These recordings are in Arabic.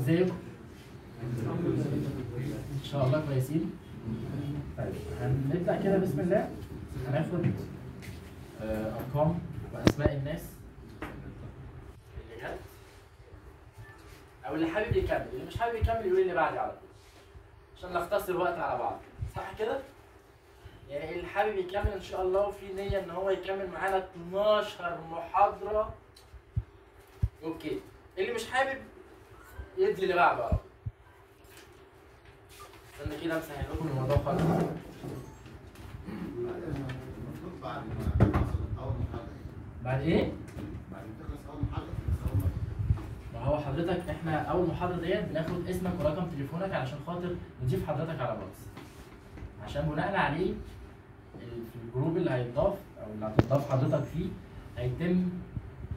ازيكم؟ إن شاء الله كويسين طيب هنبدأ كده بسم الله هناخد أرقام وأسماء الناس. اللي جت أو اللي حابب يكمل اللي مش حابب يكمل يقول اللي بعدي على طول. عشان نختصر وقت على بعض. صح كده؟ يعني اللي حابب يكمل إن شاء الله وفي نية إن هو يكمل معانا 12 محاضرة. OK. اللي مش حابب يدي اللي بعده على طول. استنى كده امسح لكم الموضوع خالص المفروض بعد ما بعد إيه؟ بعد ما هو حضرتك إحنا أول محاضرة ديت بناخد اسمك ورقم تليفونك علشان خاطر نضيف حضرتك على الواتس. عشان بناء عليه في ال group اللي هيتضاف أو اللي هتضاف حضرتك فيه هيتم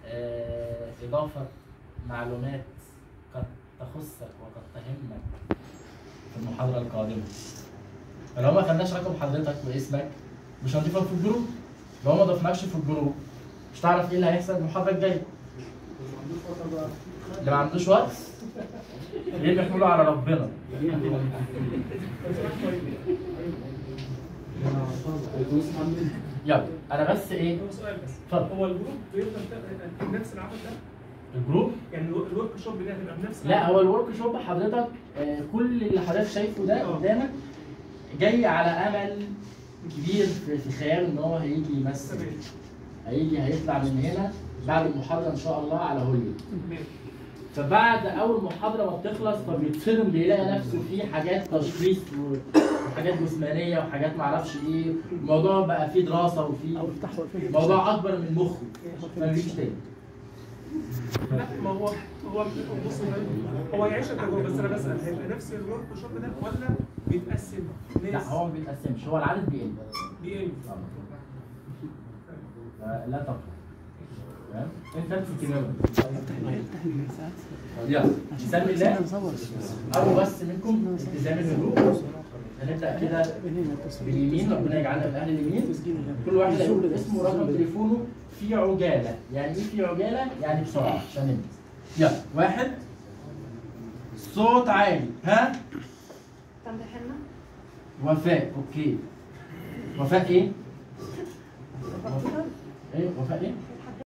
آه، إضافة معلومات قد تخصك وقد تهمك في المحاضرة القادمة. فلو ما خدناش رقم حضرتك واسمك مش هنضيفك في ال group. لو ما ضفناكش في ال group مش هتعرف إيه اللي هيحصل المحاضره الجايه اللي ما عندوش وقت. ليه بيحملوا على ربنا؟ يلا أنا بس إيه؟ هو سؤال بس. اتفضل. هو ال group بيفضل بنفس العدد ده؟ ال group؟ يعني ال wo- ال workshop دي هتبقى بنفس لا؟ هو ال workshop حضرتك آه، كل اللي حضرتك شايفه ده قدامك جاي على أمل كبير في في خياله إن هو هيجي يمثل. هيجي هيطلع من هنا بعد المحاضرة إن شاء الله على تمام فبعد أول محاضرة ما بتخلص فبيتصدم بيلاقي نفسه في حاجات تشخيص وحاجات جسمانية وحاجات معرفش إيه. الموضوع بقى فيه دراسة وفيه موضوع أكبر من مخه ما بيجيش تاني. لا ما هو هو بص هو يعيش التجربة بس أنا بسأل هيبقى نفس الورك شوب ده ولا بيتقسم؟ لا هو ما بيتقسمش هو العدد بيقل. بيقل. لا تقلق. تمام؟ انت امسك يلا. نسمي الله. أو بس منكم التزام الهدوء. هنبدأ كده باليمين. ربنا يجعلنا من أهل اليمين. كل واحد هيقول اسمه ورقم تليفونه. في عجالة. يعني إيه في عجالة؟ يعني بسرعة عشان ننجز. يلا. واحد. صوت عالي. ها؟ طنط حنة وفاء. أوكي. وفاء إيه؟ إيه وفاء إيه؟